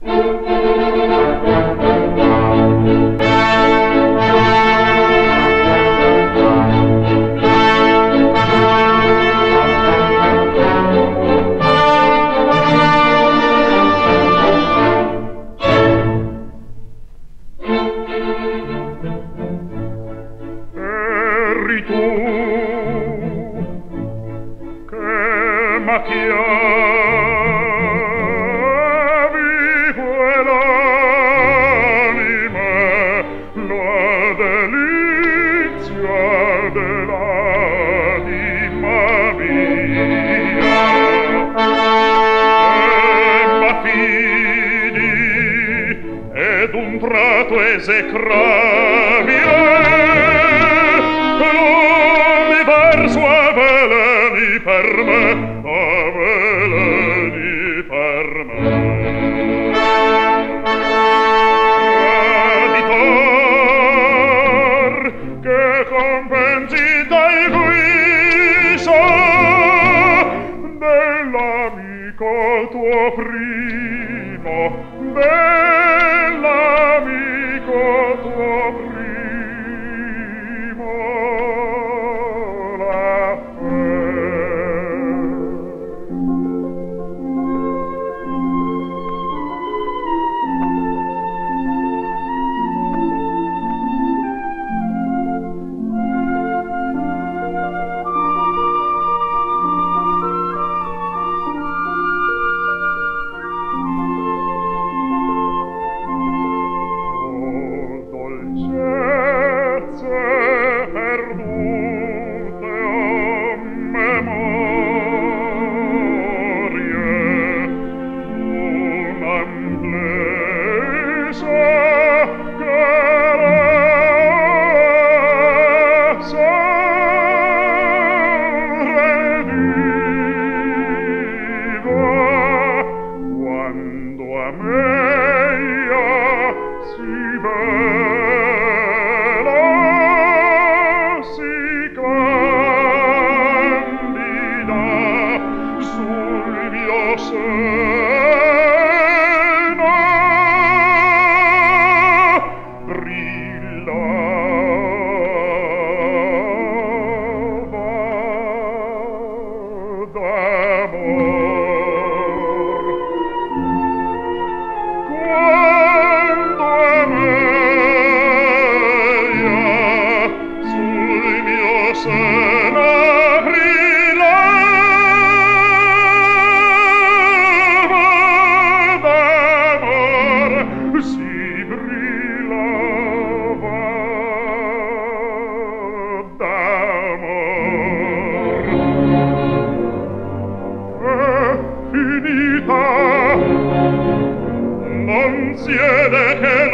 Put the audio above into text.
Eri tu, che m'ha execrabile l'universo avveleni per me avveleni per me traditor che compensi te me insieme che